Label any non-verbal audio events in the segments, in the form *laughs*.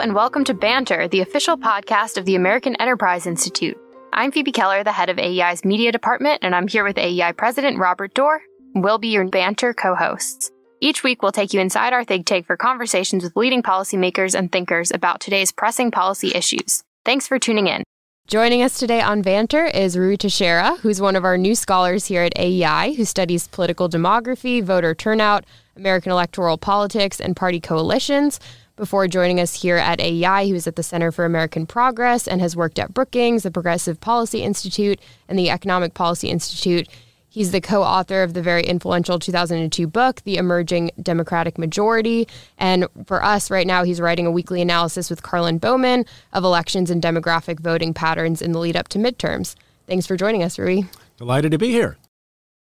and welcome to Banter, the official podcast of the American Enterprise Institute. I'm Phoebe Keller, the head of AEI's media department, and I'm here with AEI President Robert Doar. We'll be your Banter co hosts. Each week, we'll take you inside our think tank for conversations with leading policymakers and thinkers about today's pressing policy issues. Thanks for tuning in. Joining us today on Banter is Ruy Teixeira, who's one of our new scholars here at AEI, who studies political demography, voter turnout, American electoral politics, and party coalitions. Before joining us here at AEI, he was at the Center for American Progress and has worked at Brookings, the Progressive Policy Institute, and the Economic Policy Institute. He's the co author of the very influential 2002 book, The Emerging Democratic Majority. And for us right now, he's writing a weekly analysis with Karlyn Bowman of elections and demographic voting patterns in the lead up to midterms. Thanks for joining us, Ruy. Delighted to be here.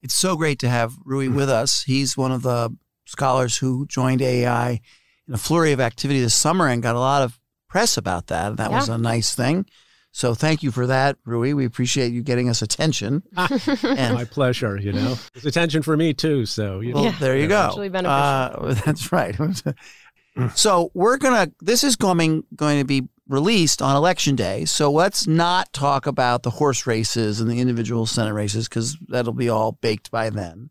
It's so great to have Ruy with us. He's one of the scholars who joined AEI in a flurry of activity this summer and got a lot of press about that. That yeah. was a nice thing. So thank you for that, Ruy. We appreciate you getting us attention. *laughs* and, My pleasure. You know, it's attention for me too. So you well, yeah, there you go. Uh, *laughs* that's right. *laughs* so we're gonna. This is coming going to be released on election day. So let's not talk about the horse races and the individual Senate races because that'll be all baked by then.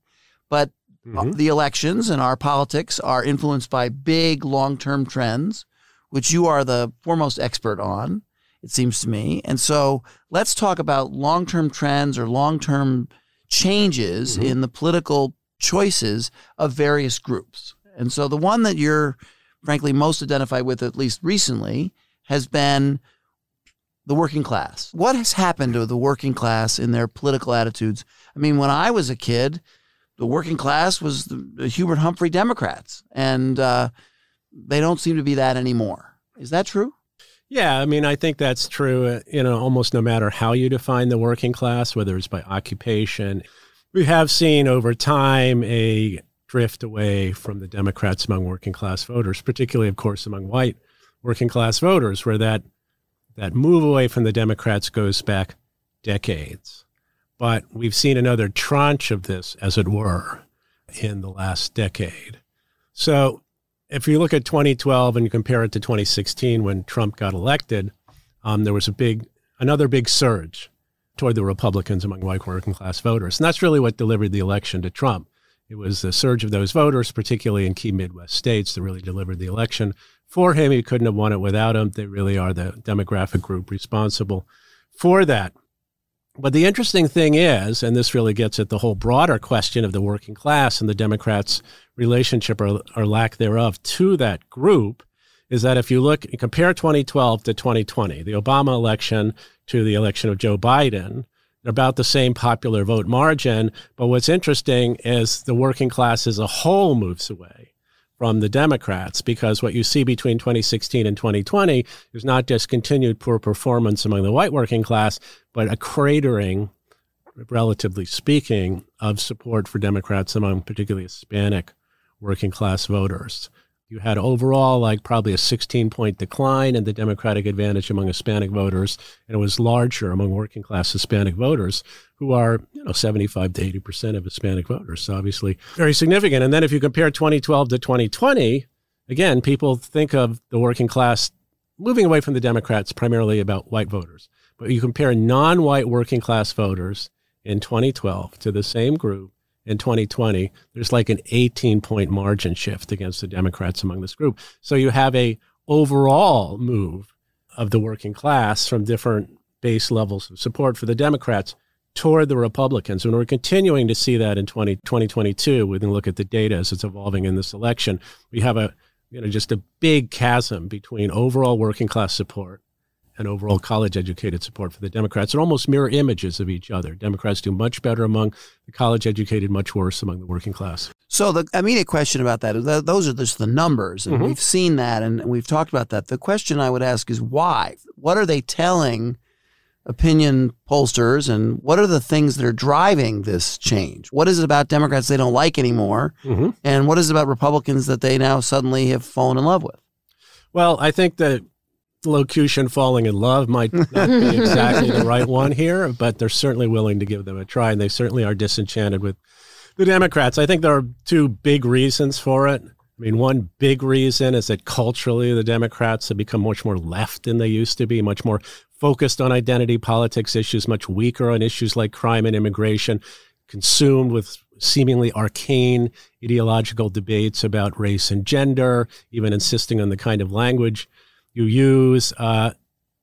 But mm-hmm. the elections and our politics are influenced by big long term trends, which you are the foremost expert on it seems to me. And so let's talk about long term trends or long term changes mm-hmm. in the political choices of various groups. And so the one that you're frankly most identified with, at least recently, has been the working class. What has happened to the working class in their political attitudes? I mean, when I was a kid, the working class was the, the Hubert Humphrey Democrats, and uh, they don't seem to be that anymore. Is that true? Yeah, I mean, I think that's true. Uh, you know, almost no matter how you define the working class, whether it's by occupation, we have seen over time a drift away from the Democrats among working class voters, particularly, of course, among white working class voters, where that that move away from the Democrats goes back decades. But we've seen another tranche of this, as it were, in the last decade. So if you look at 2012 and you compare it to 2016 when Trump got elected, um, there was a big, another big surge toward the Republicans among white working class voters. And that's really what delivered the election to Trump. It was the surge of those voters, particularly in key Midwest states, that really delivered the election for him. He couldn't have won it without them. They really are the demographic group responsible for that. But the interesting thing is, and this really gets at the whole broader question of the working class and the Democrats' relationship or, or lack thereof to that group, is that if you look and compare 2012 to 2020, the Obama election to the election of Joe Biden, about the same popular vote margin. But what's interesting is the working class as a whole moves away from the Democrats because what you see between 2016 and 2020 is not just continued poor performance among the white working class, but a cratering, relatively speaking, of support for Democrats among particularly Hispanic working class voters. You had overall like probably a 16 point decline in the Democratic advantage among Hispanic voters, and it was larger among working class Hispanic voters, who are you know 75 to 80 percent of Hispanic voters. Obviously very significant. And then if you compare 2012 to 2020, again, people think of the working class moving away from the Democrats primarily about white voters. But you compare non-white working class voters in 2012 to the same group in 2020, there's like an 18 point margin shift against the Democrats among this group. So you have a overall move of the working class from different base levels of support for the Democrats toward the Republicans. And we're continuing to see that in 20, 2022. We can look at the data as it's evolving in this election. We have a, you know, just a big chasm between overall working class support and overall college educated support for the Democrats They're almost mirror images of each other. Democrats do much better among the college educated, much worse among the working class. So the immediate question about that is those are just the numbers, and mm-hmm. we've seen that and we've talked about that. The question I would ask is why? What are they telling opinion pollsters, and what are the things that are driving this change? What is it about Democrats they don't like anymore, mm-hmm. and what is it about Republicans that they now suddenly have fallen in love with? Well, I think that locution falling in love might not be *laughs* exactly the right one here, but they're certainly willing to give them a try, and they certainly are disenchanted with the Democrats. I think there are two big reasons for it. I mean, one big reason is that culturally the Democrats have become much more left than they used to be, much more focused on identity politics issues, much weaker on issues like crime and immigration, consumed with seemingly arcane ideological debates about race and gender, even insisting on the kind of language you use, uh,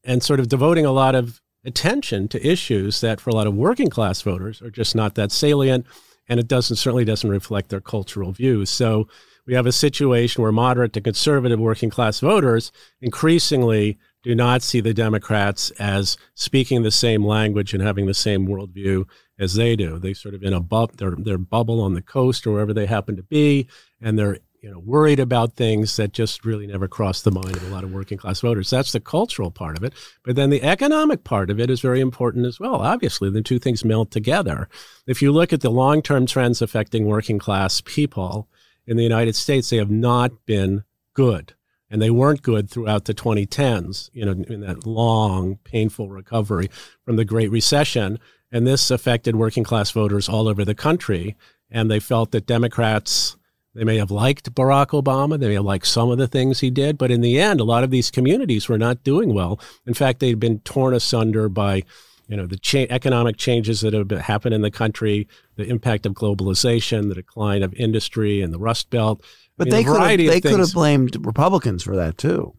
and sort of devoting a lot of attention to issues that for a lot of working class voters are just not that salient and it doesn't certainly doesn't reflect their cultural views. So we have a situation where moderate to conservative working class voters increasingly do not see the Democrats as speaking the same language and having the same worldview as they do. They sort of in a bub, their their bubble on the coast or wherever they happen to be, and they're you know worried about things that just really never cross the mind of a lot of working class voters. That's the cultural part of it, but then the economic part of it is very important as well. Obviously, the two things melt together. If you look at the long term trends affecting working class people in the United States, they have not been good. And they weren't good throughout the 2010s, you know, in that long, painful recovery from the Great Recession. And this affected working class voters all over the country. And they felt that Democrats, they may have liked Barack Obama, they may have liked some of the things he did, but in the end, a lot of these communities were not doing well. In fact, they'd been torn asunder by you know the cha- economic changes that have happened in the country, the impact of globalization, the decline of industry and the Rust Belt. But I mean, they could have, they could have blamed Republicans for that too.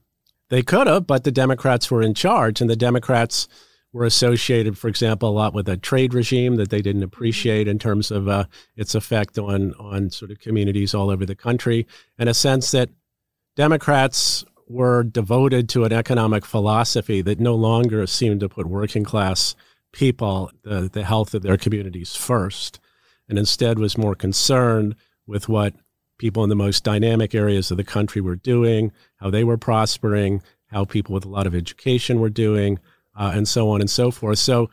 They could have, but the Democrats were in charge, and the Democrats were associated, for example, a lot with a trade regime that they didn't appreciate in terms of uh, its effect on on sort of communities all over the country, and a sense that Democrats were devoted to an economic philosophy that no longer seemed to put working class people, the, the health of their communities first, and instead was more concerned with what people in the most dynamic areas of the country were doing, how they were prospering, how people with a lot of education were doing, uh, and so on and so forth. So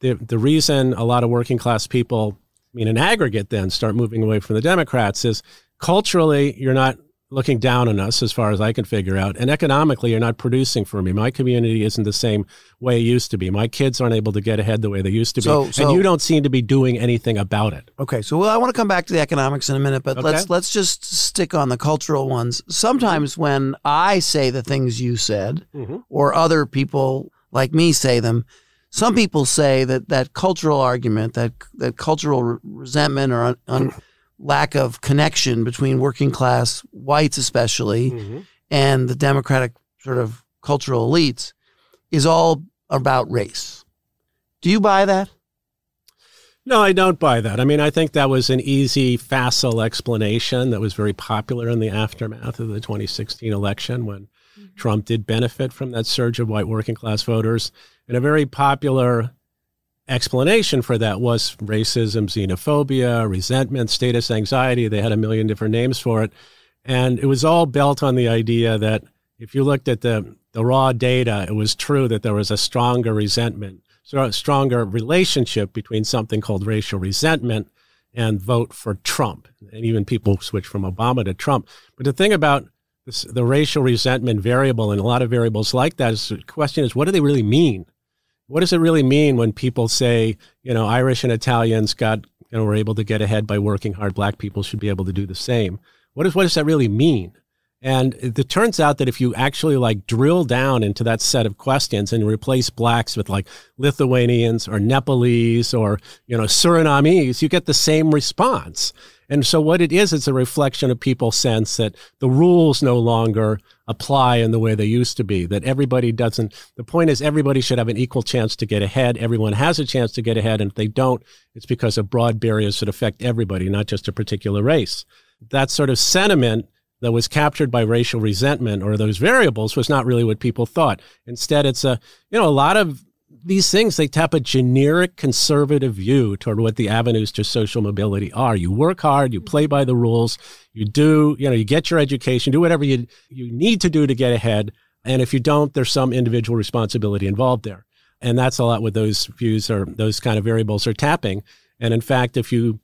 the the reason a lot of working class people, I mean, in aggregate, then start moving away from the Democrats is culturally you're not looking down on us as far as I can figure out. And economically, you're not producing for me. My community isn't the same way it used to be. My kids aren't able to get ahead the way they used to so, be. So, and you don't seem to be doing anything about it. Okay. So well, I want to come back to the economics in a minute, but okay. let's let's just stick on the cultural ones. Sometimes when I say the things you said, mm-hmm. or other people like me say them, some people say that that cultural argument, that that cultural resentment or un, un, lack of connection between working class whites, especially, mm-hmm. and the Democratic sort of cultural elites is all about race. Do you buy that? No, I don't buy that. I mean, I think that was an easy, facile explanation that was very popular in the aftermath of the 2016 election when mm-hmm. Trump did benefit from that surge of white working class voters. And a very popular explanation for that was racism, xenophobia, resentment, status anxiety. They had a million different names for it. And it was all built on the idea that if you looked at the, the raw data, it was true that there was a stronger resentment, so a stronger relationship between something called racial resentment and vote for Trump. And even people switch from Obama to Trump. But the thing about this, the racial resentment variable and a lot of variables like that is the question is what do they really mean? What does it really mean when people say, you know, Irish and Italians got, you know, were able to get ahead by working hard. Black people should be able to do the same. What is what does that really mean? And it turns out that if you actually like drill down into that set of questions and replace blacks with like Lithuanians or Nepalese or, you know, Surinamese, you get the same response. And so what it is, it's a reflection of people's sense that the rules no longer apply in the way they used to be, that everybody doesn't, the point is everybody should have an equal chance to get ahead. Everyone has a chance to get ahead. And if they don't, it's because of broad barriers that affect everybody, not just a particular race. That sort of sentiment that was captured by racial resentment or those variables was not really what people thought. Instead, it's a, you know, a lot of these things they tap a generic conservative view toward what the avenues to social mobility are. You work hard, you play by the rules, you do, you know, you get your education, do whatever you you need to do to get ahead. And if you don't, there's some individual responsibility involved there. And that's a lot what those views or those kind of variables are tapping. And in fact, if you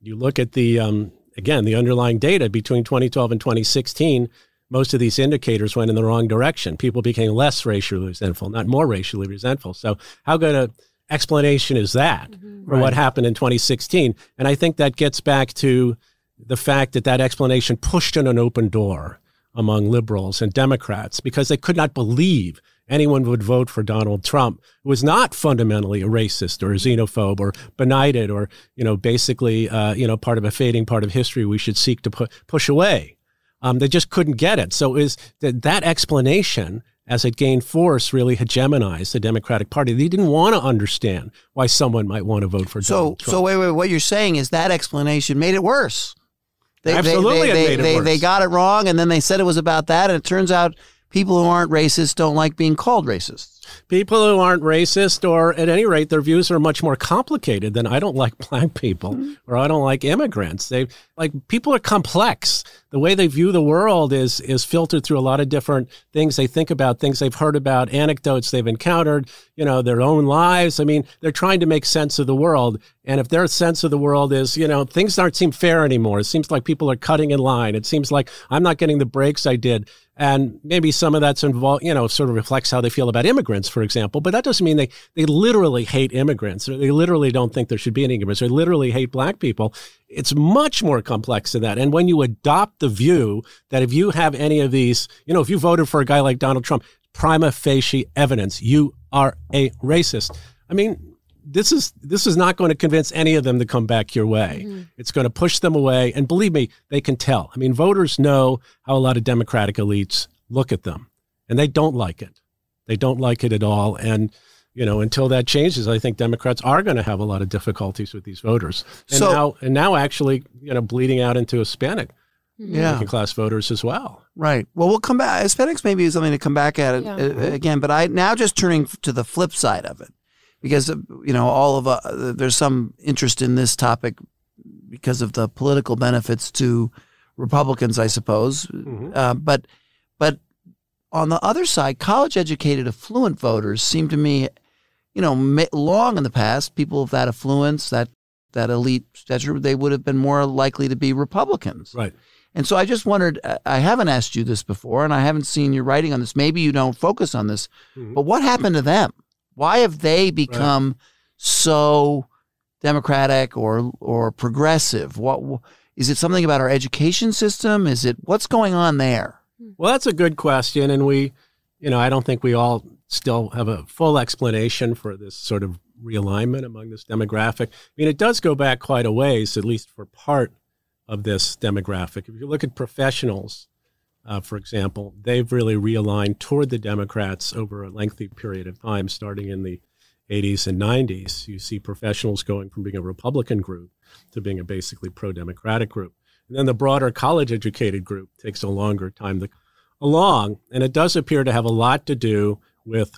you look at the um, again the underlying data between 2012 and 2016, most of these indicators went in the wrong direction. People became less racially resentful, not more racially resentful. So, how good a explanation is that mm-hmm. for right. what happened in 2016? And I think that gets back to the fact that that explanation pushed in an open door among liberals and Democrats because they could not believe anyone would vote for Donald Trump who was not fundamentally a racist or a xenophobe or benighted or, you know, basically, uh, you know, part of a fading part of history we should seek to pu- push away. Um, they just couldn't get it. So is that, that explanation as it gained force, really hegemonized the Democratic Party. They didn't want to understand why someone might want to vote for so, Donald Trump. So, wait, wait, what you're saying is that explanation made it worse. They, Absolutely, they, they, it made they, it worse. They got it wrong, and then they said it was about that, and it turns out people who aren't racist don't like being called racists. People who aren't racist, or at any rate, their views are much more complicated than I don't like *laughs* black people mm-hmm. or I don't like immigrants. They like people are complex. The way they view the world is is filtered through a lot of different things they think about, things they've heard about, anecdotes they've encountered, you know, their own lives. I mean, they're trying to make sense of the world. And if their sense of the world is, you know, things aren't seem fair anymore. It seems like people are cutting in line. It seems like I'm not getting the breaks I did and maybe some of that's involved, you know, sort of reflects how they feel about immigrants, for example. But that doesn't mean they, they literally hate immigrants or they literally don't think there should be any immigrants or literally hate black people. It's much more complex than that. And when you adopt the view that if you have any of these, you know, if you voted for a guy like Donald Trump, prima facie evidence, you are a racist. I mean, this is this is not going to convince any of them to come back your way. Mm-hmm. It's going to push them away, and believe me, they can tell. I mean, voters know how a lot of Democratic elites look at them, and they don't like it. They don't like it at all, and you know, until that changes, I think Democrats are going to have a lot of difficulties with these voters, and so, now and now actually, you know, bleeding out into Hispanic. Mm-hmm. Yeah. Working class voters as well. Right. Well, we'll come back. Hispanics maybe is something to come back at yeah. Uh, again, but I now just turning to the flip side of it because you know all of uh, there's some interest in this topic because of the political benefits to Republicans, I suppose. Mm-hmm. Uh, but but on the other side, college-educated, affluent voters seem to me, you know, long in the past, people of that affluence, that that elite stature, they would have been more likely to be Republicans. Right. And so I just wondered, I haven't asked you this before, and I haven't seen your writing on this. Maybe you don't focus on this, mm-hmm. but what happened to them? Why have they become right. so democratic or or progressive? What is it? Something about our education system? Is it what's going on there? Well, that's a good question, and we, you know, I don't think we all still have a full explanation for this sort of realignment among this demographic. I mean, it does go back quite a ways, at least for part of this demographic. If you look at professionals, uh, for example, they've really realigned toward the Democrats over a lengthy period of time, starting in the 80s and 90s. You see professionals going from being a Republican group to being a basically pro Democratic group. And then the broader college educated group takes a longer time to along. And it does appear to have a lot to do with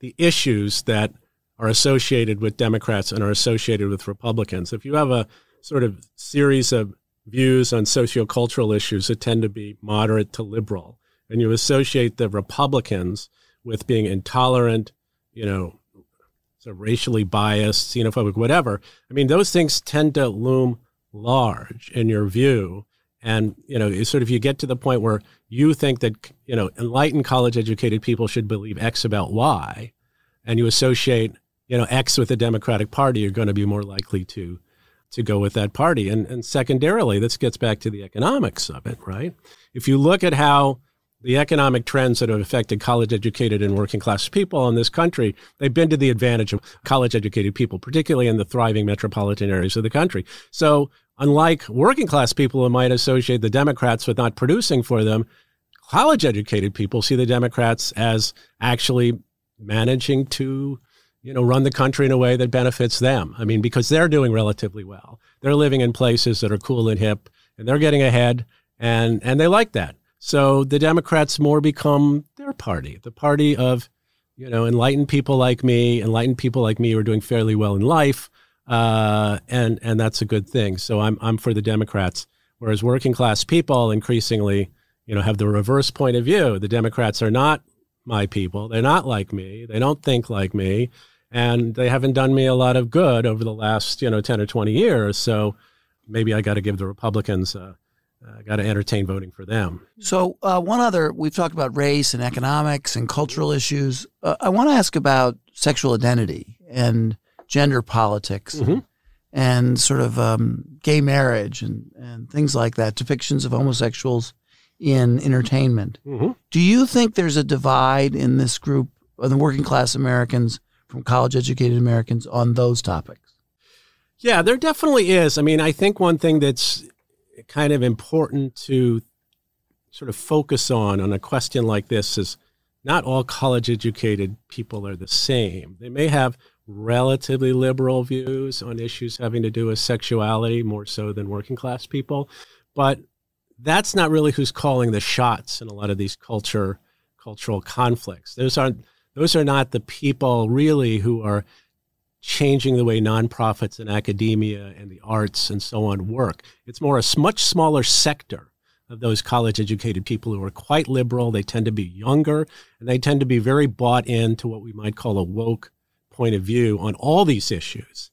the issues that are associated with Democrats and are associated with Republicans. If you have a sort of series of views on sociocultural issues that tend to be moderate to liberal. And you associate the Republicans with being intolerant, you know, of racially biased, xenophobic, whatever. I mean, those things tend to loom large in your view. And, you know, sort of you get to the point where you think that, you know, enlightened college educated people should believe X about Y, and you associate, you know, X with the Democratic Party, you're going to be more likely to to go with that party. And, and secondarily, this gets back to the economics of it, right? If you look at how the economic trends that have affected college educated and working class people in this country, they've been to the advantage of college educated people, particularly in the thriving metropolitan areas of the country. So, unlike working class people who might associate the Democrats with not producing for them, college educated people see the Democrats as actually managing to you know, run the country in a way that benefits them. I mean, because they're doing relatively well. They're living in places that are cool and hip, and they're getting ahead, and and they like that. So the Democrats more become their party, the party of, you know, enlightened people like me, enlightened people like me who are doing fairly well in life, uh, and and that's a good thing. So I'm I'm for the Democrats. Whereas working class people increasingly, you know, have the reverse point of view. The Democrats are not my people. They're not like me. They don't think like me and they haven't done me a lot of good over the last you know 10 or 20 years so maybe i got to give the republicans uh, uh, got to entertain voting for them so uh, one other we've talked about race and economics and cultural issues uh, i want to ask about sexual identity and gender politics mm-hmm. and sort of um, gay marriage and, and things like that, depictions of homosexuals in entertainment. Mm-hmm. Do you think there's a divide in this group of the working class Americans from college educated Americans on those topics? Yeah, there definitely is. I mean, I think one thing that's kind of important to sort of focus on on a question like this is not all college educated people are the same. They may have relatively liberal views on issues having to do with sexuality more so than working class people, but that's not really who's calling the shots in a lot of these culture cultural conflicts. Those aren't those are not the people really who are changing the way nonprofits and academia and the arts and so on work. It's more a much smaller sector of those college educated people who are quite liberal. They tend to be younger and they tend to be very bought into what we might call a woke point of view on all these issues,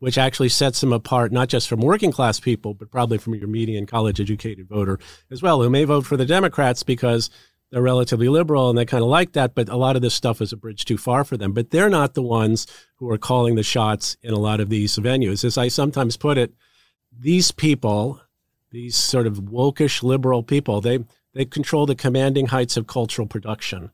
which actually sets them apart not just from working class people, but probably from your median college educated voter as well, who may vote for the Democrats because they're relatively liberal and they kind of like that, but a lot of this stuff is a bridge too far for them. But they're not the ones who are calling the shots in a lot of these venues. As I sometimes put it, these people these sort of wokish liberal people, they, they control the commanding heights of cultural production.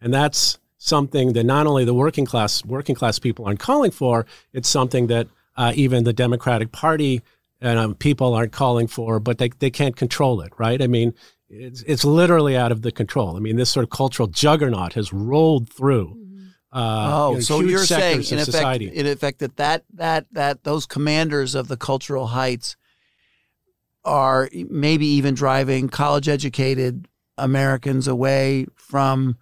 And that's something that not only the working class working class people aren't calling for, it's something that uh, even the Democratic Party and um, people aren't calling for, but they, they can't control it, right? I mean, it's, it's literally out of the control. I mean, this sort of cultural juggernaut has rolled through. Mm-hmm. Uh, oh, you know, so you're saying in effect, in effect that, that that that those commanders of the cultural heights are maybe even driving college educated Americans away from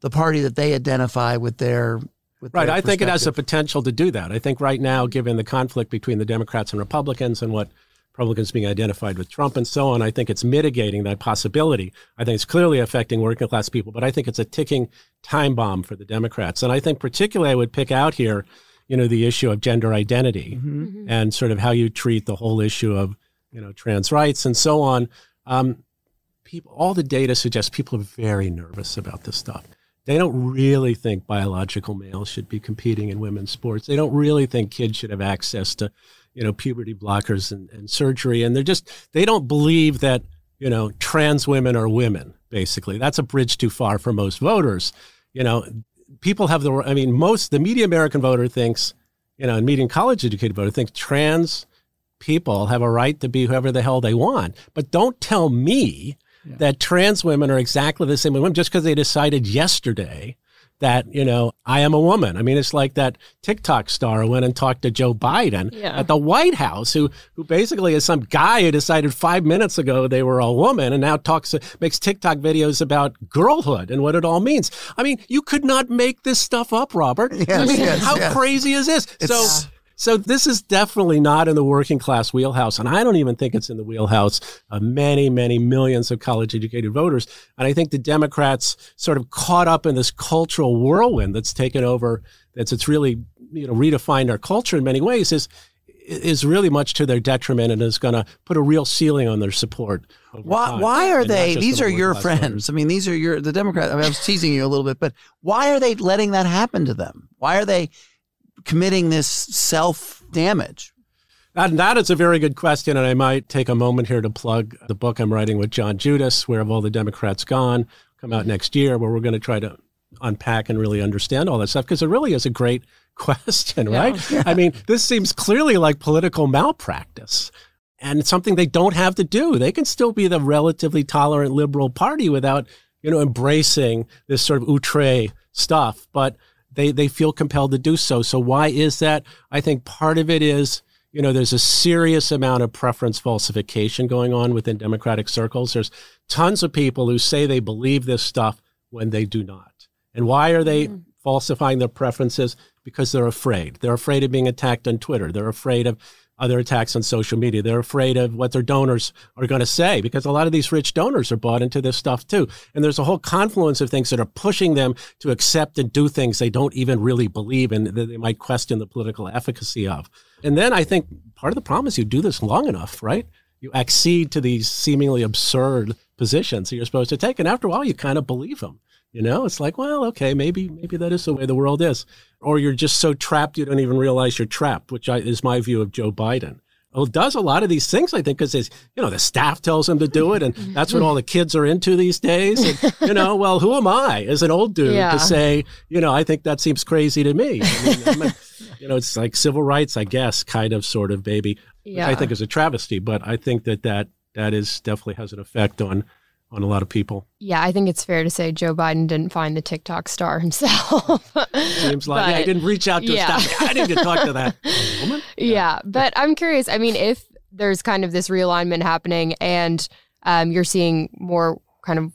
the party that they identify with their with right. I think it has the potential to do that. I think right now, given the conflict between the Democrats and Republicans and what Republicans being identified with Trump and so on, I think it's mitigating that possibility. I think it's clearly affecting working class people, but I think it's a ticking time bomb for the Democrats. And I think particularly I would pick out here, you know, the issue of gender identity mm-hmm. and sort of how you treat the whole issue of you know, trans rights and so on. Um, people, all the data suggests people are very nervous about this stuff. They don't really think biological males should be competing in women's sports. They don't really think kids should have access to, you know, puberty blockers and, and surgery. And they're just, they don't believe that, you know, trans women are women, basically. That's a bridge too far for most voters. You know, people have the, I mean, most, the median American voter thinks, you know, and median college educated voter thinks trans people have a right to be whoever the hell they want. But don't tell me yeah. that trans women are exactly the same as women just because they decided yesterday that, you know, I am a woman. I mean, it's like that TikTok star who went and talked to Joe Biden yeah. at the White House, who who basically is some guy who decided five minutes ago they were a woman and now talks makes TikTok videos about girlhood and what it all means. I mean, you could not make this stuff up, Robert. Yes, I mean, yes, how yes. crazy is this? It's, so so this is definitely not in the working class wheelhouse. And I don't even think it's in the wheelhouse of many, many millions of college educated voters. And I think the Democrats sort of caught up in this cultural whirlwind that's taken over, that's it's really, you know, redefined our culture in many ways is is really much to their detriment and is going to put a real ceiling on their support. Why, why are they? These are your friends. Voters. I mean, these are your the Democrats. I, mean, I was teasing you a little bit, but why are they letting that happen to them? Why are they committing this self damage? And that is a very good question. And I might take a moment here to plug the book I'm writing with John Judis, Where Have All the Democrats Gone? Come out next year, where we're going to try to unpack and really understand all that stuff because it really is a great *laughs* question, yeah. right? Yeah. I mean, this seems clearly like political malpractice and it's something they don't have to do. They can still be the relatively tolerant liberal party without, you know, embracing this sort of outre stuff. But they they feel compelled to do so. So why is that? I think part of it is you know there's a serious amount of preference falsification going on within democratic circles. There's tons of people who say they believe this stuff when they do not. And why are they mm. falsifying their preferences? Because they're afraid. They're afraid of being attacked on Twitter. They're afraid of other attacks on social media. They're afraid of what their donors are going to say because a lot of these rich donors are bought into this stuff too. And there's a whole confluence of things that are pushing them to accept and do things they don't even really believe in that they might question the political efficacy of. And then I think part of the problem is you do this long enough, right? You accede to these seemingly absurd positions that you're supposed to take. And after a while, you kind of believe them. You know, it's like, well, okay, maybe maybe that is the way the world is, or you're just so trapped you don't even realize you're trapped, which I, is my view of Joe Biden. Well, does a lot of these things, I think, because you know the staff tells him to do it, and that's what *laughs* all the kids are into these days. And, you know, *laughs* well, who am I as an old dude yeah. to say, you know, I think that seems crazy to me. I mean, *laughs* you know, it's like civil rights, I guess, kind of, sort of, baby. Yeah. I think is a travesty, but I think that that that is definitely has an effect on on a lot of people. Yeah, I think it's fair to say Joe Biden didn't find the TikTok star *laughs* himself. Seems like but, yeah, I didn't reach out to yeah. I didn't talk to that *laughs* woman. Yeah. yeah. but I'm curious. I mean, if there's kind of this realignment happening, and um, you're seeing more kind of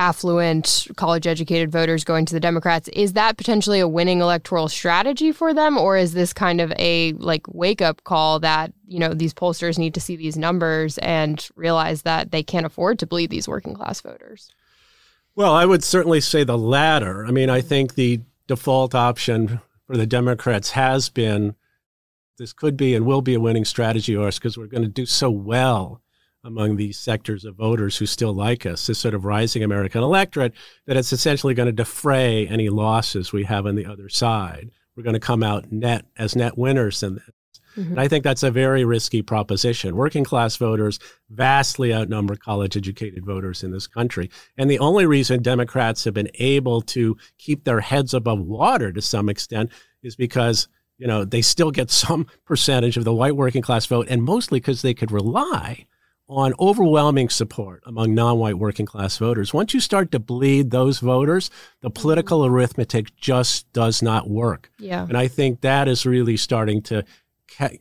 affluent, college educated voters going to the Democrats. Is that potentially a winning electoral strategy for them? Or is this kind of a like wake up call that, you know, these pollsters need to see these numbers and realize that they can't afford to bleed these working class voters? Well, I would certainly say the latter. I mean, I think the default option for the Democrats has been this could be and will be a winning strategy for us because we're going to do so well among these sectors of voters who still like us, this sort of rising American electorate, that it's essentially going to defray any losses we have on the other side. We're going to come out net as net winners in this. Mm-hmm. And I think that's a very risky proposition. Working class voters vastly outnumber college educated voters in this country. And the only reason Democrats have been able to keep their heads above water to some extent is because you know they still get some *laughs* percentage of the white working class vote and mostly because they could rely on overwhelming support among non-white working class voters. Once you start to bleed those voters, the mm-hmm. political arithmetic just does not work. Yeah. And I think that is really starting to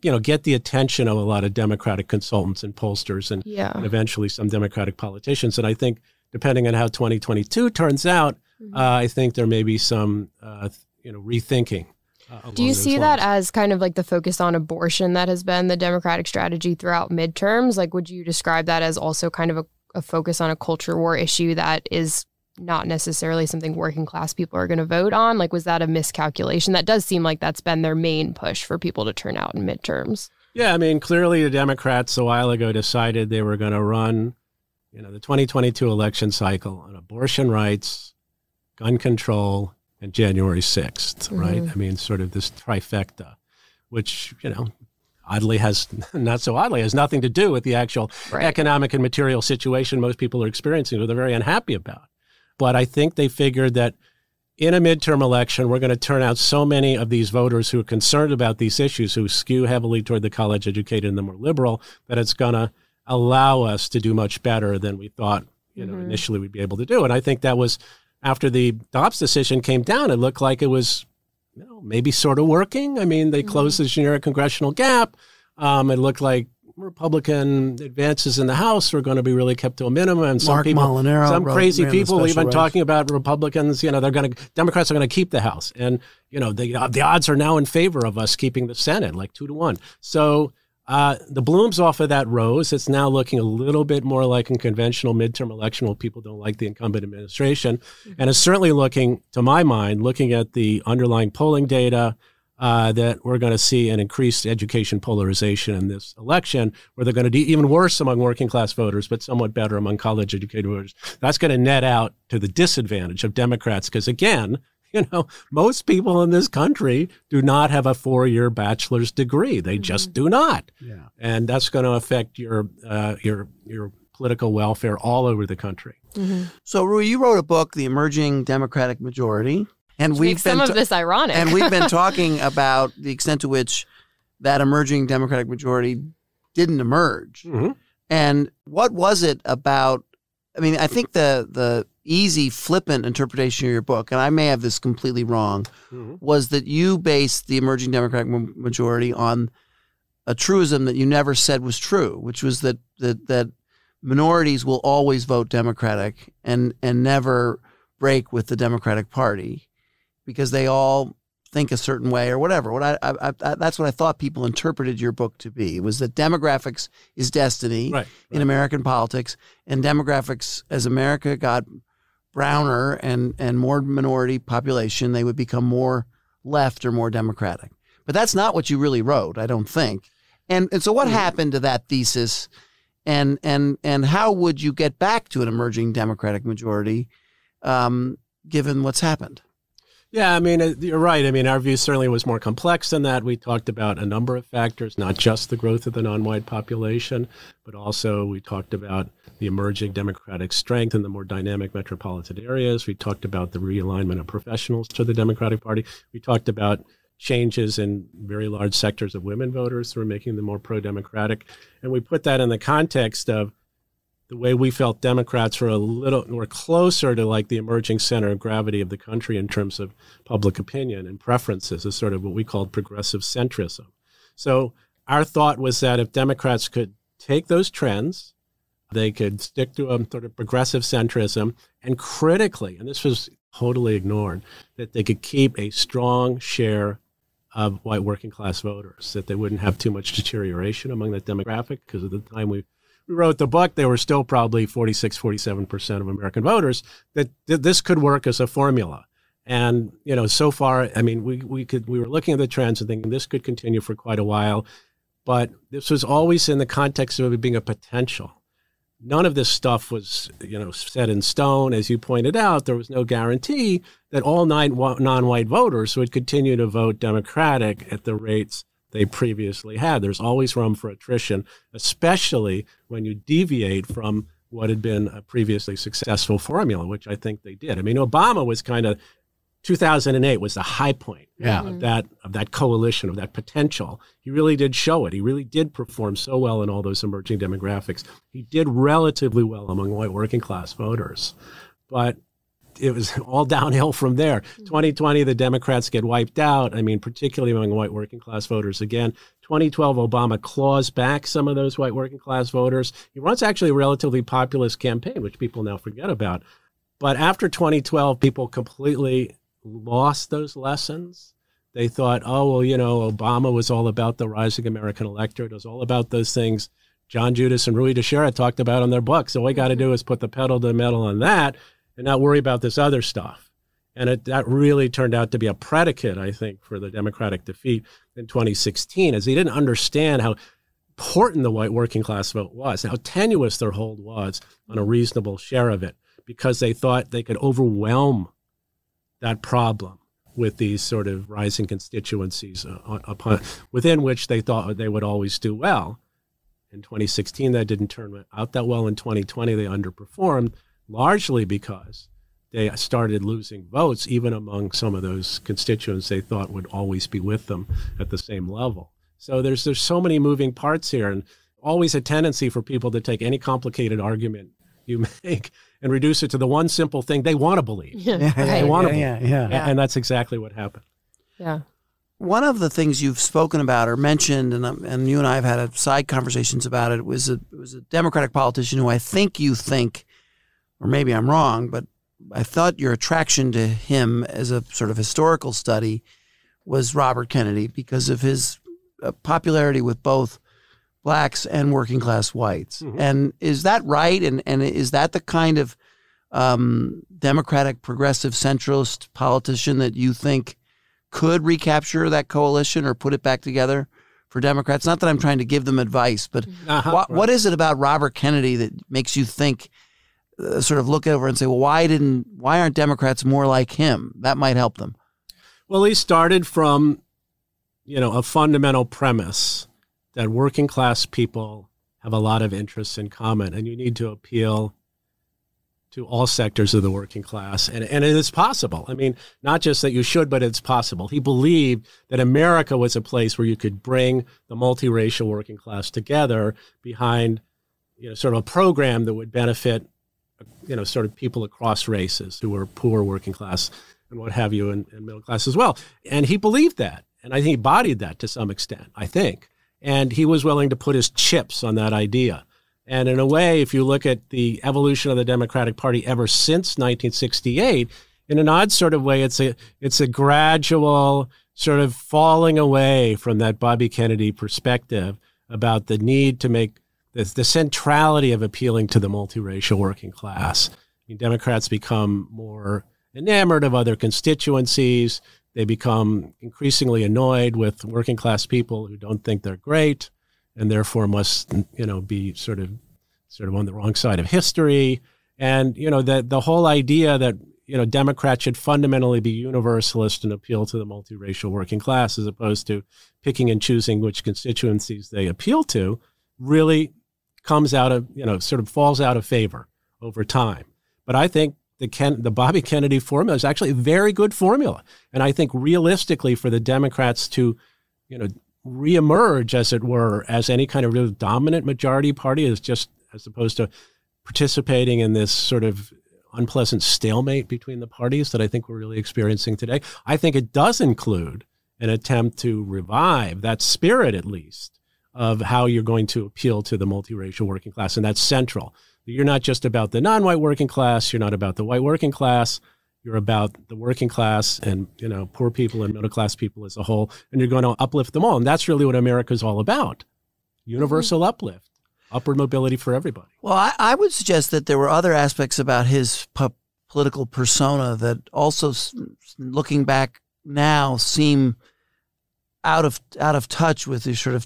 you know get the attention of a lot of democratic consultants and pollsters and, yeah. and eventually some democratic politicians and I think depending on how 2022 turns out, mm-hmm. uh, I think there may be some uh, you know rethinking uh, Do you see that as kind of like the focus on abortion that has been the Democratic strategy throughout midterms? Like, would you describe that as also kind of a, a focus on a culture war issue that is not necessarily something working class people are going to vote on? Like, was that a miscalculation? That does seem like that's been their main push for people to turn out in midterms. Yeah, I mean, clearly the Democrats a while ago decided they were going to run, you know, the 2022 election cycle on abortion rights, gun control, and January 6th, mm-hmm. right? I mean, sort of this trifecta, which, you know, oddly has, *laughs* not so oddly, has nothing to do with the actual right. economic and material situation most people are experiencing, or they're very unhappy about. But I think they figured that in a midterm election, we're going to turn out so many of these voters who are concerned about these issues, who skew heavily toward the college educated and the more liberal, that it's going to allow us to do much better than we thought, you know, mm-hmm. initially we'd be able to do. And I think that was after the Dobbs decision came down, it looked like it was you know, maybe sort of working. I mean, they mm-hmm. closed the generic congressional gap. Um, it looked like Republican advances in the House were going to be really kept to a minimum. And some Mark people, Molinaro some crazy people, even race. talking about Republicans. You know, they're going to Democrats are going to keep the House, and you know, the the odds are now in favor of us keeping the Senate, like two to one. So uh, the blooms off of that rose. It's now looking a little bit more like a conventional midterm election where people don't like the incumbent administration. Mm-hmm. And it's certainly looking, to my mind, looking at the underlying polling data, uh, that we're going to see an increased education polarization in this election, where they're going to do even worse among working class voters, but somewhat better among college educated voters. That's going to net out to the disadvantage of Democrats, because again, *laughs* you know, most people in this country do not have a four-year bachelor's degree. They mm-hmm. just do not. Yeah. And that's going to affect your uh, your your political welfare all over the country. Mm-hmm. So, Ruy, you wrote a book, "The Emerging Democratic Majority," and which we've been some of this ironic. and we've been *laughs* talking about the extent to which that emerging Democratic majority didn't emerge. Mm-hmm. And what was it about? I mean, I think the the easy, flippant interpretation of your book, and I may have this completely wrong, mm-hmm. was that you based the emerging Democratic majority on a truism that you never said was true, which was that that, that minorities will always vote Democratic and and never break with the Democratic Party because they all think a certain way or whatever. What I, I, I, that's what I thought people interpreted your book to be was that demographics is destiny right, right. in American politics, and demographics as America got browner and, and more minority population, they would become more left or more democratic. But that's not what you really wrote, I don't think. And and so what mm. happened to that thesis and and and how would you get back to an emerging democratic majority um, given what's happened. Yeah, I mean, you're right. I mean, our view certainly was more complex than that. We talked about a number of factors, not just the growth of the non white population, but also we talked about the emerging democratic strength in the more dynamic metropolitan areas. We talked about the realignment of professionals to the Democratic Party. We talked about changes in very large sectors of women voters who are making them more pro democratic. And we put that in the context of the way we felt Democrats were a little were closer to like the emerging center of gravity of the country in terms of public opinion and preferences is sort of what we called progressive centrism. So our thought was that if Democrats could take those trends, they could stick to a sort of progressive centrism and critically, and this was totally ignored, that they could keep a strong share of white working class voters, that they wouldn't have too much deterioration among that demographic because at the time we we wrote the book, they were still probably 46, 47% of American voters, that, that this could work as a formula. And, you know, so far, I mean, we, we could, we were looking at the trends and thinking this could continue for quite a while, but this was always in the context of it being a potential. None of this stuff was, you know, set in stone. As you pointed out, there was no guarantee that all nine non-white voters would continue to vote Democratic at the rates they previously had. There's always room for attrition, especially when you deviate from what had been a previously successful formula, which I think they did. I mean, Obama was kind of 2008 was the high point yeah. of that of that coalition of that potential. He really did show it. He really did perform so well in all those emerging demographics. He did relatively well among white working class voters, but it was *laughs* all downhill from there. Mm-hmm. 2020, the Democrats get wiped out. I mean, particularly among white working class voters. Again, 2012, Obama claws back some of those white working class voters. He runs actually a relatively populist campaign, which people now forget about. But after 2012, people completely lost those lessons. They thought, oh, well, you know, Obama was all about the rising American electorate. It was all about those things John Judis and Ruy Teixeira talked about in their books. So all we got to mm-hmm. do is put the pedal to the metal on that and not worry about this other stuff. And it, that really turned out to be a predicate, I think, for the Democratic defeat in 2016, as they didn't understand how important the white working class vote was, how tenuous their hold was on a reasonable share of it, because they thought they could overwhelm that problem with these sort of rising constituencies uh, upon, within which they thought they would always do well. In 2016, that didn't turn out that well. In 2020, they underperformed largely because they started losing votes, even among some of those constituents they thought would always be with them at the same level. So there's there's so many moving parts here, and always a tendency for people to take any complicated argument you make and reduce it to the one simple thing they want to believe. *laughs* Yeah, yeah, they want to yeah, yeah, yeah, and that's exactly what happened. Yeah. One of the things you've spoken about or mentioned, and and you and I have had a side conversations about it, was a it was a Democratic politician who I think you think or maybe I'm wrong, but I thought your attraction to him as a sort of historical study was Robert Kennedy because of his uh, popularity with both blacks and working class whites. Mm-hmm. And is that right? And and is that the kind of um, democratic, progressive, centrist politician that you think could recapture that coalition or put it back together for Democrats? Not that I'm trying to give them advice, but uh-huh, what, right. what is it about Robert Kennedy that makes you think uh, sort of look over and say, well, why didn't why aren't Democrats more like him? That might help them. Well, he started from, you know, a fundamental premise that working class people have a lot of interests in common, and you need to appeal to all sectors of the working class. And, and it is possible. I mean, not just that you should, but it's possible. He believed that America was a place where you could bring the multiracial working class together behind you know, sort of a program that would benefit you know, sort of people across races who were poor, working class, and what have you, and, and middle class as well. And he believed that. And I think he embodied that to some extent, I think. And he was willing to put his chips on that idea. And in a way, if you look at the evolution of the Democratic Party ever since 1968, in an odd sort of way, it's a it's a gradual sort of falling away from that Bobby Kennedy perspective about the need to make the, the centrality of appealing to the multiracial working class. I mean, Democrats become more enamored of other constituencies. They become increasingly annoyed with working class people who don't think they're great and therefore must, you know, be sort of sort of on the wrong side of history. And, you know, the the whole idea that you know, Democrats should fundamentally be universalist and appeal to the multiracial working class as opposed to picking and choosing which constituencies they appeal to, really comes out of, you know, sort of falls out of favor over time. But I think the Ken, the Bobby Kennedy formula is actually a very good formula, and I think realistically for the Democrats to, you know, reemerge as it were as any kind of real dominant majority party is just as opposed to participating in this sort of unpleasant stalemate between the parties that I think we're really experiencing today. I think it does include an attempt to revive that spirit, at least, of how you're going to appeal to the multiracial working class. And that's central. You're not just about the non white working class, you're not about the white working class. You're about the working class and you know poor people and middle class people as a whole, and you're going to uplift them all. And that's really what America's all about: universal mm-hmm. uplift, upward mobility for everybody. Well, I, I, would suggest that there were other aspects about his po- political persona that also, looking back now, seem out of out of touch with the sort of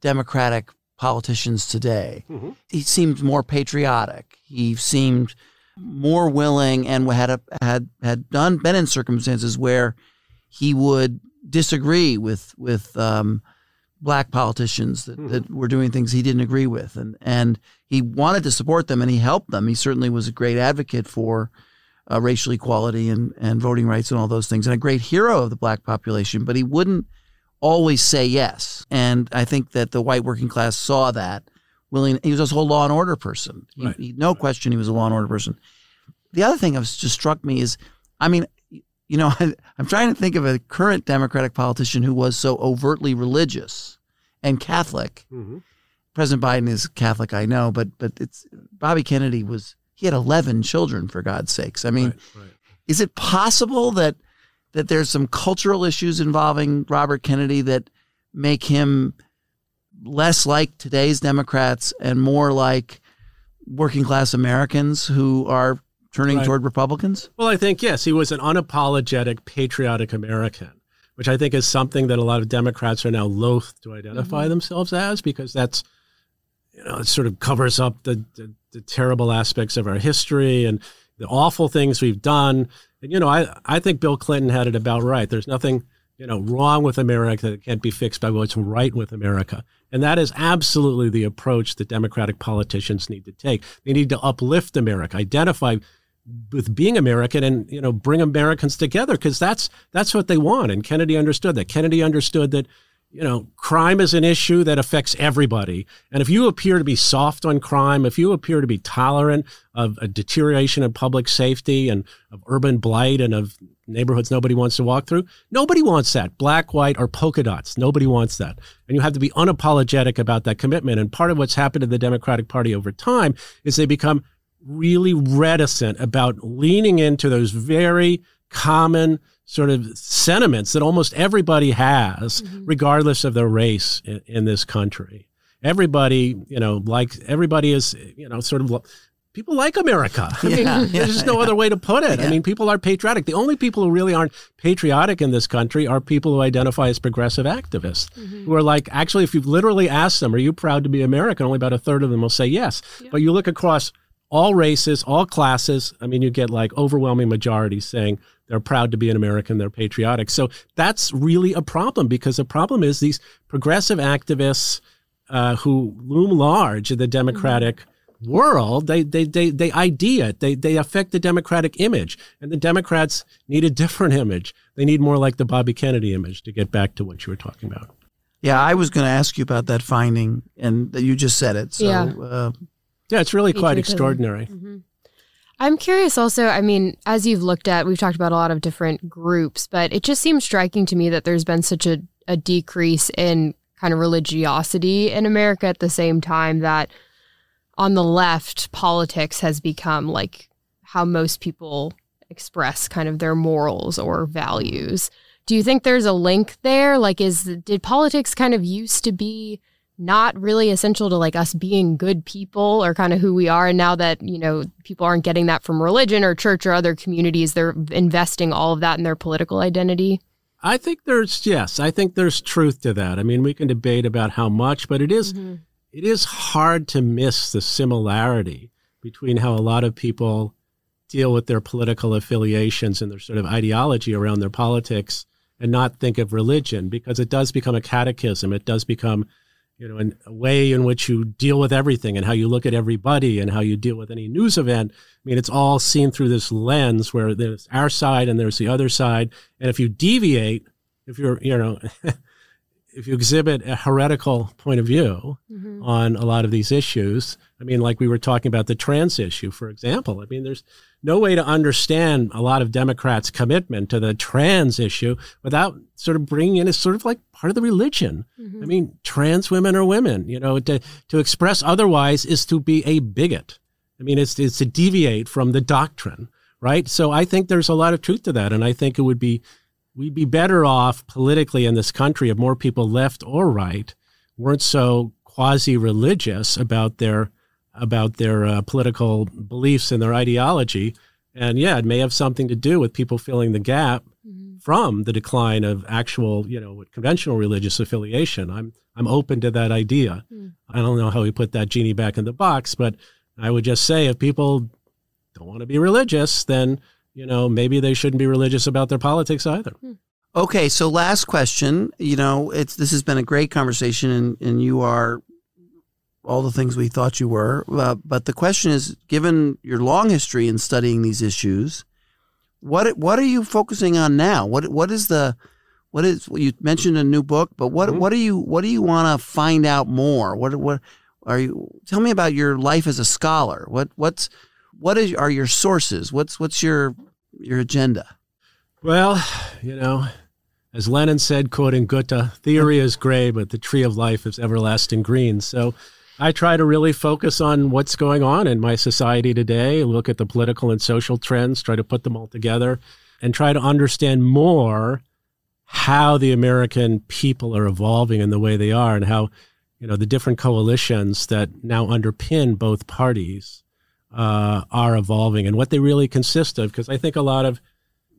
democratic politicians today. Mm-hmm. He seemed more patriotic. He seemed more willing and had a, had had done been in circumstances where he would disagree with with um, black politicians that, mm-hmm. that were doing things he didn't agree with, and and he wanted to support them and he helped them. He certainly was a great advocate for uh, racial equality and and voting rights and all those things, and a great hero of the black population. But he wouldn't always say yes, and I think that the white working class saw that willing. He was also a law and order person. He, right. he, no question, he was a law and order person. The other thing that just struck me is, I mean, you know, *laughs* I, am trying to think of a current Democratic politician who was so overtly religious and Catholic. Mm-hmm. President Biden is Catholic, I know, but but it's Bobby Kennedy was he had 11 children for God's sakes. I mean, right, right. is it possible that that there's some cultural issues involving Robert Kennedy that make him less like today's Democrats and more like working class Americans who are turning right. toward Republicans? Well, I think, yes, he was an unapologetic, patriotic American, which I think is something that a lot of Democrats are now loath to identify mm-hmm. themselves as because that's, you know, it sort of covers up the, the, the terrible aspects of our history and the awful things we've done. And, you know, I, I think Bill Clinton had it about right. There's nothing you know, wrong with America that can't be fixed by what's right with America. And that is absolutely the approach that Democratic politicians need to take. They need to uplift America, identify with being American and you know bring Americans together because that's that's what they want. And Kennedy understood that. Kennedy understood that you know, crime is an issue that affects everybody. And if you appear to be soft on crime, if you appear to be tolerant of a deterioration of public safety and of urban blight and of neighborhoods nobody wants to walk through, nobody wants that. Black, white, or polka dots. Nobody wants that. And you have to be unapologetic about that commitment. And part of what's happened to the Democratic Party over time is they become really reticent about leaning into those very common sort of sentiments that almost everybody has, mm-hmm. regardless of their race in, in, this country. Everybody, you know, like everybody is, you know, sort of people like America. I *laughs* yeah, mean, *laughs* yeah, there's just no yeah. other way to put it. I mean, people are patriotic. The only people who really aren't patriotic in this country are people who identify as progressive activists, mm-hmm. who are like, actually, if you literally ask them, are you proud to be American? Only about a third of them will say yes. But you look across all races, all classes. I mean, you get like overwhelming majorities saying they're proud to be an American, they're patriotic. So that's really a problem because the problem is these progressive activists uh, who loom large in the Democratic mm-hmm. world, they, they, they, they idea it, they, they affect the Democratic image. And the Democrats need a different image. They need more like the Bobby Kennedy image to get back to what you were talking about. Yeah, I was going to ask you about that finding, and you just said it. So, yeah. Uh, yeah, it's really quite extraordinary. Mm-hmm. I'm curious also, I mean, as you've looked at, we've talked about a lot of different groups, but it just seems striking to me that there's been such a, a decrease in kind of religiosity in America at the same time that on the left, politics has become like how most people express kind of their morals or values. Do you think there's a link there? Like, is did politics kind of used to be not really essential to like us being good people or kind of who we are and now that you know people aren't getting that from religion or church or other communities they're investing all of that in their political identity i think there's yes i think there's truth to that i mean we can debate about how much but it is, mm-hmm. it is hard to miss the similarity between how a lot of people deal with their political affiliations and their sort of ideology around their politics and not think of religion because it does become a catechism. It does become, you know, an, a way in which you deal with everything and how you look at everybody and how you deal with any news event. I mean, it's all seen through this lens where there's our side and there's the other side. And if you deviate, if you're, you know, *laughs* if you exhibit a heretical point of view mm-hmm. on a lot of these issues, I mean, like we were talking about the trans issue, for example. I mean, there's no way to understand a lot of Democrats' commitment to the trans issue without sort of bringing in as sort of like part of the religion. Mm-hmm. I mean, trans women are women. You know, to to express otherwise is to be a bigot. I mean, it's it's to deviate from the doctrine, right? So I think there's a lot of truth to that, and I think it would be we'd be better off politically in this country if more people left or right weren't so quasi religious about their about their uh, political beliefs and their ideology. And yeah, it may have something to do with people filling the gap mm-hmm. from the decline of actual, you know, conventional religious affiliation. I'm I'm open to that idea. Mm. I don't know how we put that genie back in the box, but I would just say if people don't want to be religious, then you know, maybe they shouldn't be religious about their politics either. Hmm. Okay, so last question. You know, it's this has been a great conversation, and, and you are all the things we thought you were. Uh, but the question is, given your long history in studying these issues, what what are you focusing on now? What what is the what is you mentioned a new book, but what mm-hmm. what do you what do you want to find out more? What what are you? Tell me about your life as a scholar. What what's what is are your sources? What's what's your your agenda? Well, you know, as Lenin said, quoting Goethe, theory is gray, but the tree of life is everlasting green. So I try to really focus on what's going on in my society today, look at the political and social trends, try to put them all together, and try to understand more how the American people are evolving in the way they are and how, you know, the different coalitions that now underpin both parties uh, are evolving and what they really consist of. Because I think a lot of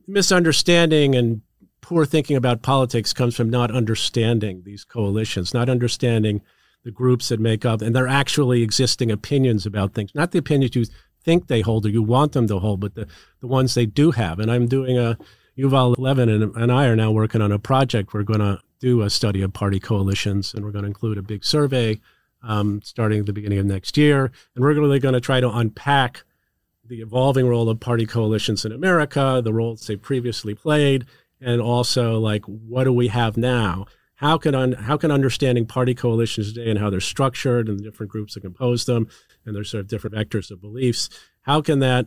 misunderstanding and poor thinking about politics comes from not understanding these coalitions, not understanding the groups that make up and their actually existing opinions about things, not the opinions you think they hold or you want them to hold, but the, the ones they do have. And I'm doing a, Yuval Levin and, and I are now working on a project. We're going to do a study of party coalitions and we're going to include a big survey um, starting at the beginning of next year. And we're really going to try to unpack the evolving role of party coalitions in America, the roles they previously played, and also like what do we have now? How can un- how can understanding party coalitions today and how they're structured and the different groups that compose them and their sort of different vectors of beliefs, how can that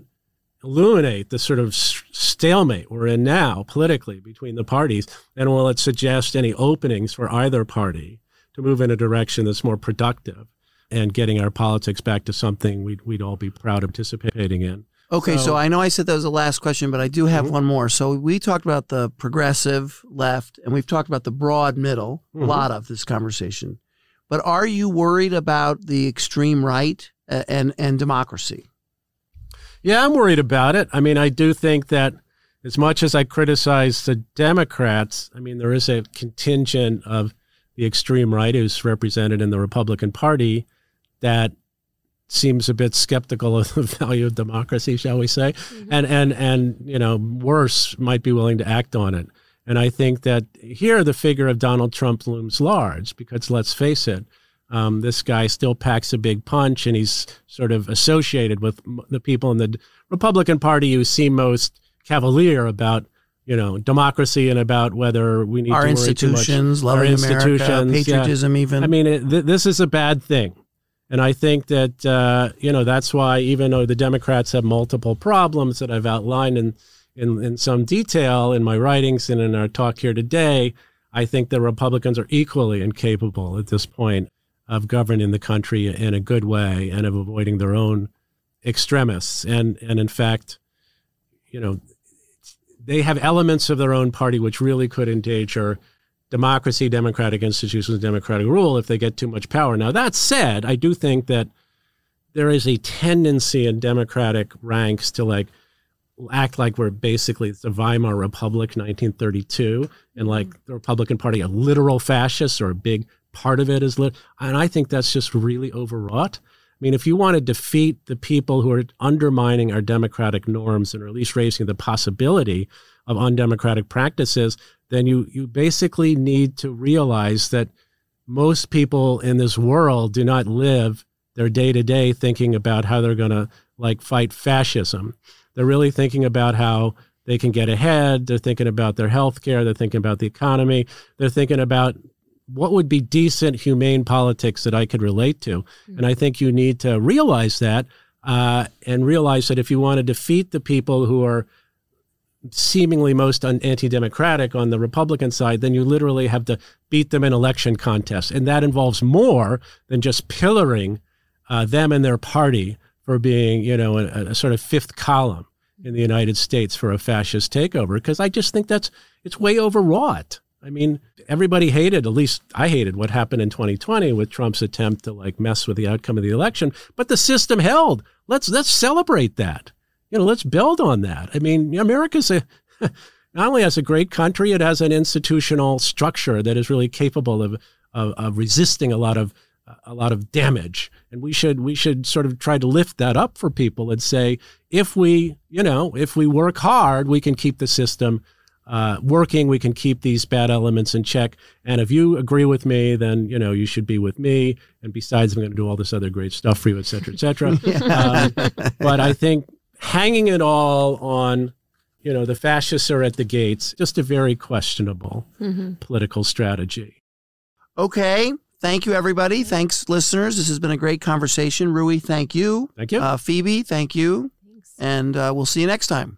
illuminate the sort of stalemate we're in now politically between the parties? And will it suggest any openings for either party to move in a direction that's more productive and getting our politics back to something we'd, we'd all be proud of participating in. Okay, so, so, I know I said that was the last question, but I do have mm-hmm. one more. So we talked about the progressive left, and we've talked about the broad middle, mm-hmm. a lot of this conversation. But are you worried about the extreme right uh, and and democracy? Yeah, I'm worried about it. I mean, I do think that as much as I criticize the Democrats, I mean, there is a contingent of the extreme right who's represented in the Republican Party that seems a bit skeptical of the *laughs* value of democracy, shall we say, mm-hmm. and and and you know worse might be willing to act on it. And I think that here the figure of Donald Trump looms large because let's face it, um, this guy still packs a big punch, and he's sort of associated with the people in the Republican Party who seem most cavalier about you know, democracy and about whether we need our to institutions, worry too much. our institutions, America, patriotism, yeah. even. I mean, it, th- this is a bad thing, and I think that uh, you know that's why even though the Democrats have multiple problems that I've outlined in, in in some detail in my writings and in our talk here today, I think the Republicans are equally incapable at this point of governing the country in a good way and of avoiding their own extremists, and and in fact, you know they have elements of their own party which really could endanger democracy, democratic institutions, democratic rule if they get too much power. Now, that said, I do think that there is a tendency in democratic ranks to like act like we're basically the Weimar Republic, 1932, and mm-hmm. like the Republican Party a literal fascist or a big part of it is lit. And I think that's just really overwrought. Mean, if you want to defeat the people who are undermining our democratic norms and or at least raising the possibility of undemocratic practices, then you you basically need to realize that most people in this world do not live their day to day thinking about how they're going to like fight fascism. They're really thinking about how they can get ahead. They're thinking about their health care. They're thinking about the economy. They're thinking about what would be decent, humane politics that I could relate to. Mm-hmm. And I think you need to realize that uh, and realize that if you want to defeat the people who are seemingly most anti-democratic on the Republican side, then you literally have to beat them in election contests, and that involves more than just pillaring uh, them and their party for being, you know, a, a, sort of fifth column in the United States for a fascist takeover. Because I just think that's it's way overwrought. I mean, everybody hated, at least I hated what happened in 2020 with Trump's attempt to like mess with the outcome of the election, but the system held. Let's let's celebrate that you know, let's build on that. I mean, America's a *laughs* not only has a great country, it has an institutional structure that is really capable of of, of resisting a lot of a lot of damage. And we should we should sort of try to lift that up for people and say, if we, you know, if we work hard, we can keep the system uh, working. We can keep these bad elements in check. And if you agree with me, then you know you should be with me. And besides, I'm going to do all this other great stuff for you, et cetera, et cetera. *laughs* um, but I think hanging it all on, you know, the fascists are at the gates, just a very questionable mm-hmm. political strategy. Okay. Thank you, everybody. Thanks, listeners. This has been a great conversation. Ruy, thank you. Thank you. Uh, Phoebe, thank you. Thanks. And uh, we'll see you next time.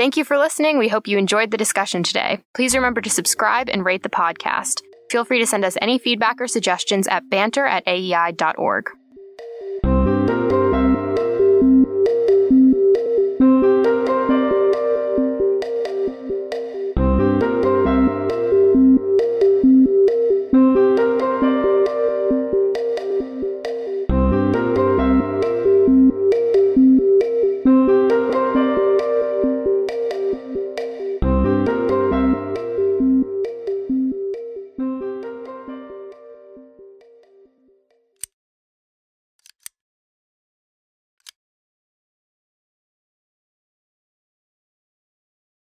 Thank you for listening. We hope you enjoyed the discussion today. Please remember to subscribe and rate the podcast. Feel free to send us any feedback or suggestions at banter at aei.org.